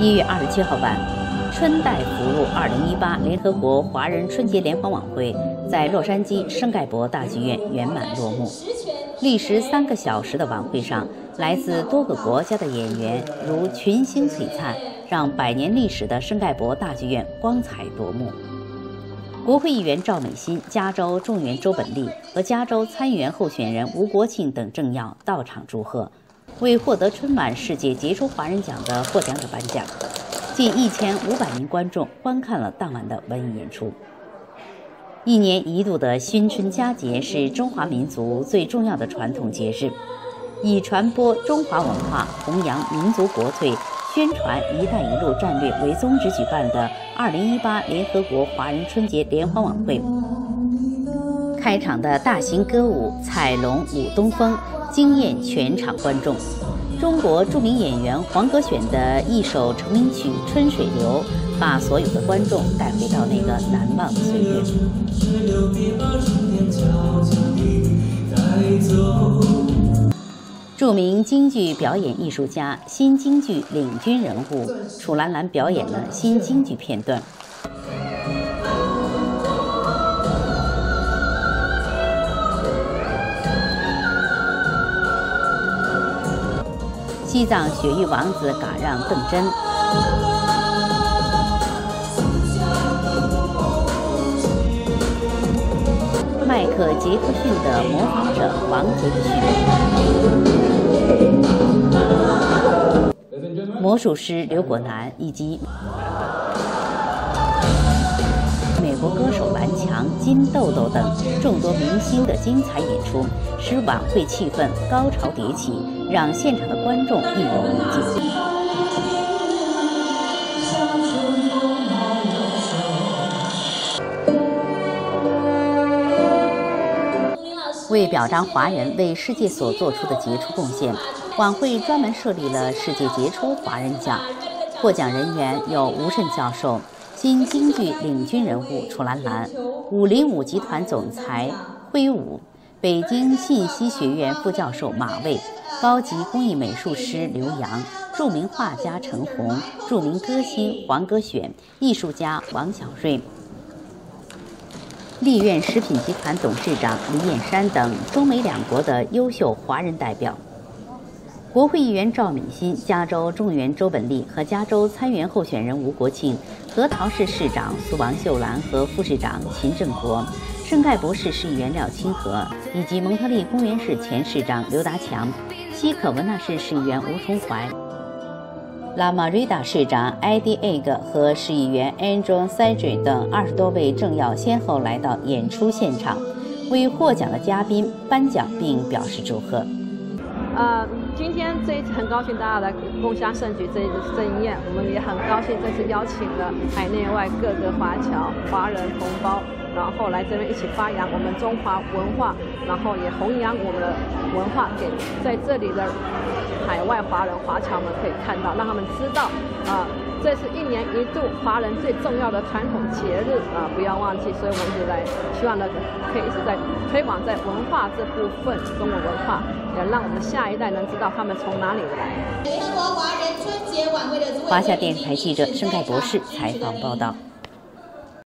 一月二十七号晚，春代福禄二零一八联合国华人春节联欢晚会在洛杉矶圣盖博大剧院圆满落幕。历时三个小时的晚会上，来自多个国家的演员如群星璀璨，让百年历史的圣盖博大剧院光彩夺目。国会议员赵美心、加州众议员周本利和加州参议员候选人吴国庆等政要到场祝贺，为获得春晚世界杰出华人奖的获奖者颁奖。近一千五百名观众观看了当晚的文艺演出。一年一度的新春佳节是中华民族最重要的传统节日，以传播中华文化、弘扬民族国粹、宣传“一带一路”战略为宗旨举办的2018联合国华人春节联欢晚会。开场的大型歌舞《彩龙舞东风》惊艳全场观众。中国著名演员黄格选的一首成名曲《春水流》，把所有的观众带回到那个难忘的岁月。著名京剧表演艺术家、新京剧领军人物楚兰兰表演了新京剧片段。西藏雪域王子嘎让邓真，迈克杰克逊的模仿者王杰克逊，魔术师刘果楠以及国歌手蓝强、金豆豆等众多明星的精彩演出，使晚会气氛高潮迭起。让现场的观众一如无尽。为表彰华人为世界所做出的杰出贡献，晚会专门设立了世界杰出华人奖。获奖人员有吴慎教授、新京剧领军人物楚兰兰、五零五集团总裁挥舞、北京信息学院副教授马卫。高级工艺美术师刘洋、著名画家陈红、著名歌星黄格选、艺术家王小瑞、丽苑食品集团董事长李彦山等中美两国的优秀华人代表。国会议员赵敏新、加州众议员周本利和加州参议员候选人吴国庆、核桃市市长苏王秀兰和副市长秦正国。圣盖博市市议员廖清和以及蒙特利公园市前市长刘达强、西可文纳市市议员吴崇怀、拉马瑞达市长艾迪·艾格和市议员 Andrew Cedric 等二十多位政要先后来到演出现场，为获奖的嘉宾颁奖并表示祝贺。呃，今天这一次很高兴大家来共襄盛举这一次盛宴，我们也很高兴这次邀请了海内外各个华侨、华人同胞。然后来这边一起发扬我们中华文化，然后也弘扬我们的文化给在这里的海外华人华侨们可以看到，让他们知道啊，这是一年一度华人最重要的传统节日啊，不要忘记。所以我们一直在希望呢，可以一直在推广在文化这部分中国文化，也让我们下一代能知道他们从哪里来。联合国华人春节晚会的华夏电视台记者盛盖博士采访报道。